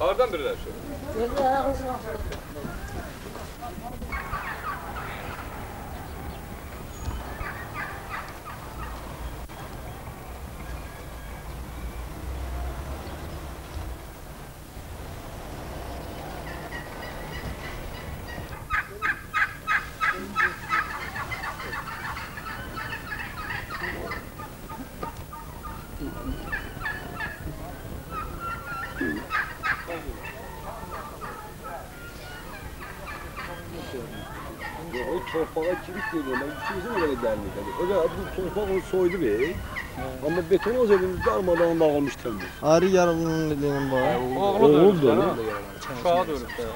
Hardan bilirsən? Gözlə, xoşuna. torpağa kilit görüyorlar. Üstümüze nereye gəlmir dedi. O da bu torpaq onu soydu be. Amma beton az evimiz darmadağın dağılmış təmiz. Ayrı yaralılığının var. Oğlu da ölüb. Uşağı da ölüb də.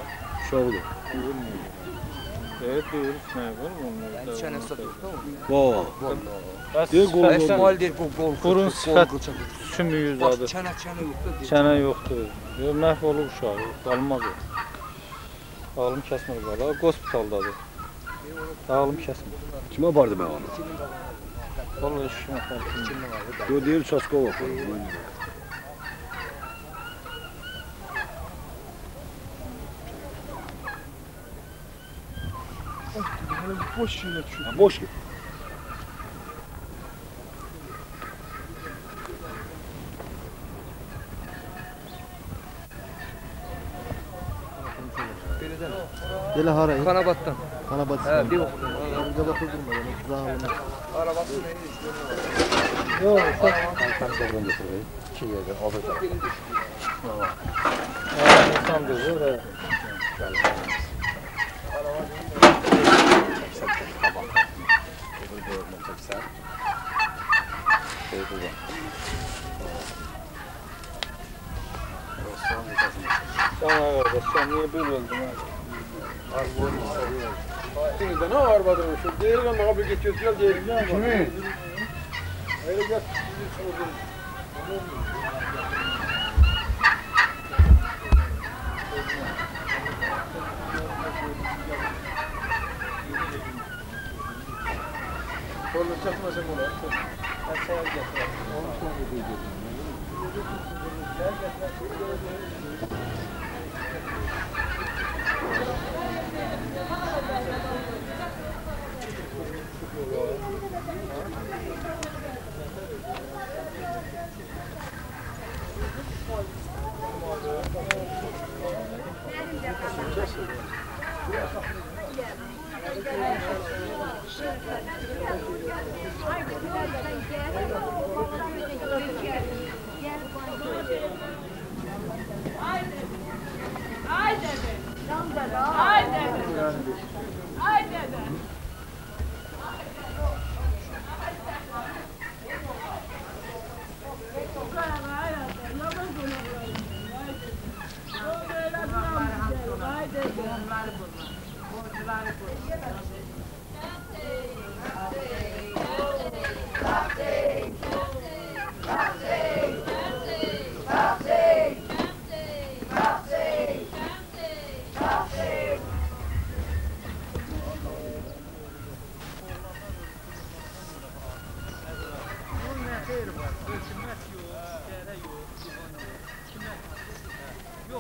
Uşağı da. Evet, doğru. Ne var mı? Ben çene satıyorum. Valla. Deyir qol qol. Əsmal deyir bu qol. Burun sifət sümüyü zadı. Çənə çənə yoxdur. Çənə yoxdur. Məhv olub uşaq. Qalmaz o. Ağlım kəsmir bala. Hospitaldadır. Ağlım kəsmir. Kime vardı ben onu? Vallahi işim farkında. Yo diğer Çaskova. Boş yine çünkü. Ya boş harayı. Kanabattan. Kana batsın. He bir okudum. Orada bakılır mı? Zahmet. Arabası neydi? Yok. İnsan gözü və Sana qardaş, sən niyə belə öldün ha? Şimdi ne var badırım şu? Diğeri ben bana bir geçiyoruz ya diğeri. Kimi? Öyle gel. Sonra Haydi be! Haydi be! Sana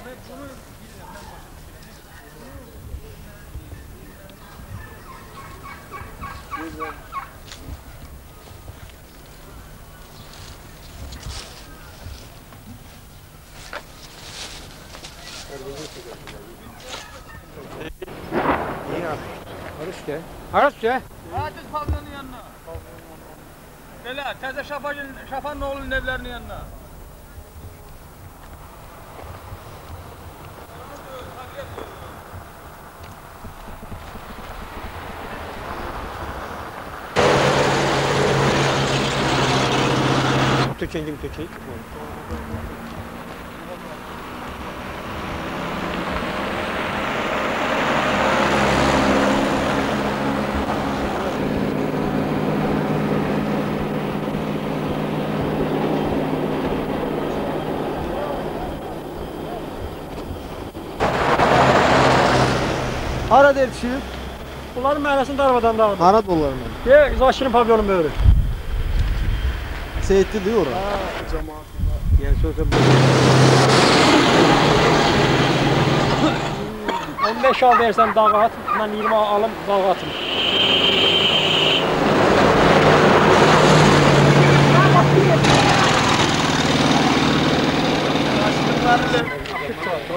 getireyim. Onu sonra diyeceğim. Haraç gəl. Aziz pavyonun yanına. Belə, təzə Şafanın, Şafan oğlunun evlərinin yanına. Tökən kimi tökək. Hara deyil düşüb? Bunların məhəlləsində arvadan dağıdı. Hara dolarını. Ye, Zaşirin pavyonun böyrü. Seyitli diyor ora. Yəni sözə bu. 15 al versen dağa at. Ben 20 alım dağa atım.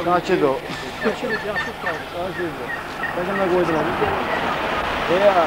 Kaçırdı o. Yaşırız, yaşırız kaldı. Sağ ol, gözler. Ben hemen koydum onu. Veya...